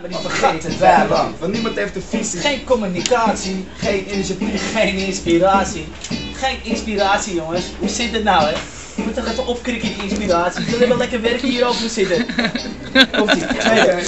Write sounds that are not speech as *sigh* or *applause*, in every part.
Maar die vergeten wij lang. Want niemand heeft de visie. Geen communicatie, geen initiatief, geen inspiratie. Geen inspiratie jongens. Hoe zit het nou hè? Je moet toch even opkrikken die inspiratie. We willen lekker werken hier moeten zitten. Komt ie. Tweede.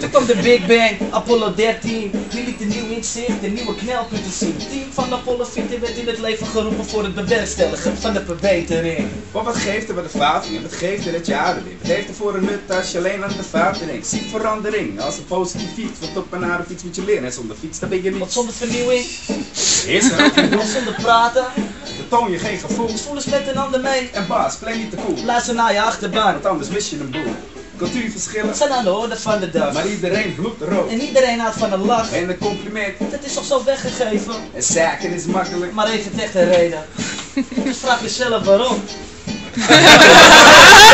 Toen kwam de Big Bang, Apollo 13. Wie liet de nieuw inzicht, de nieuwe knelpunten zien. Team van Apollo 14 werd in het leven geroepen voor het bewerkstelligen van de verbetering. Maar wat geeft er bij de foutering? Wat geeft er dat je adem in? Wat heeft er voor een nut als je alleen aan de fouten denkt? Zie verandering als een positief fiets. Want op en naar fiets moet je leren. En zonder fiets dan ben je Want niet. zonder vernieuwing, Is er zonder praten, Dan toon je geen gevoel. voel eens met een ander mee. En baas, play niet te cool. Luister naar je achterban. Want anders mis je een boel. Cultuurverschillen. Zijn aan de orde van de dag. Maar iedereen bloedt rood. En iedereen houdt van een lach. En een compliment. Dat is toch zo weggegeven? En zaken is makkelijk. Maar even echt een reden. Dus *laughs* vraag jezelf waarom. *laughs*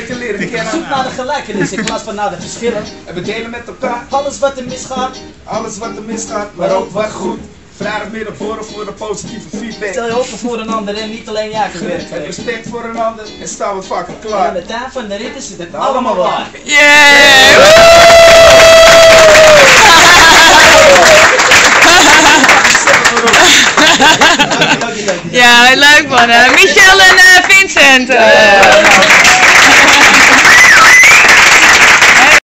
beter leren Zoek naar de gelijkenis in plaats van naar de verschillen. En we delen met elkaar Alles wat er misgaat, alles wat er misgaat, maar ook wat goed. Vraag het midden voor voor de positieve stel feedback. je open voor een ander en niet alleen jij kan Heb respect voor een ander en staan we vaker En aan klaar. het eind van de rit is het allemaal waar. Yeah! Dank je, dank je. Ja, leuk man. Michel en eh, Vincent. eh.